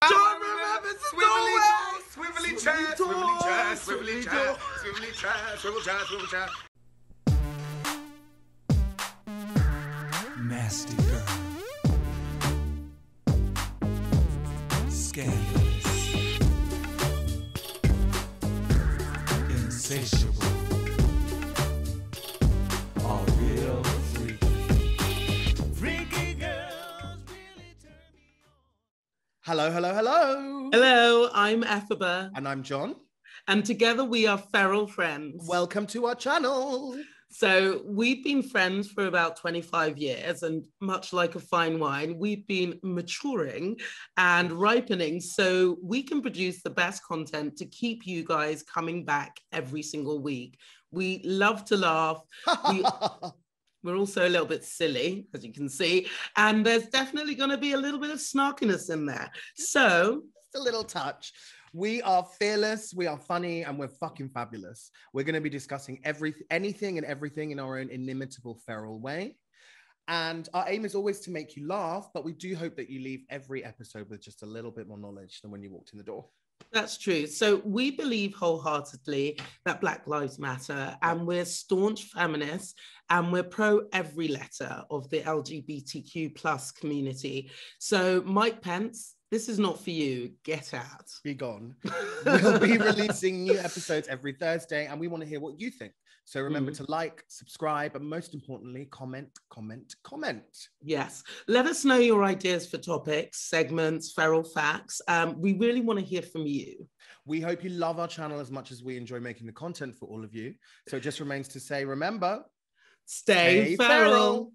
Don't remember to Swivelly do door, it. swivelly chair, swivelly chair, swivelly chair, swivelly chair, swivel chair, swivel chair. Nasty girl. Scandalous. Insatiable. Hello, hello, hello. Hello, I'm Ethaba, And I'm John. and together we are feral friends. Welcome to our channel. so we've been friends for about 25 years, and much like a fine wine, we've been maturing and ripening so we can produce the best content to keep you guys coming back every single week. We love to laugh. We- We're also a little bit silly, as you can see, and there's definitely going to be a little bit of snarkiness in there. So Just a little touch. We are fearless, we are funny, and we're fucking fabulous. We're going to be discussing every anything and everything in our own inimitable feral way. And our aim is always to make you laugh, but we do hope that you leave every episode with just a little bit more knowledge than when you walked in the door. That's true. So we believe wholeheartedly that Black Lives Matter, and we're staunch feminists, and we're pro every letter of the LGBTQ plus community. So Mike Pence, this is not for you. Get out. Be gone. we'll be releasing new episodes every Thursday, and we want to hear what you think. So remember to like, subscribe, and most importantly, comment, comment, comment. Yes. Let us know your ideas for topics, segments, feral facts. Um, we really want to hear from you. We hope you love our channel as much as we enjoy making the content for all of you. So it just remains to say, remember, Stay, Stay feral. feral.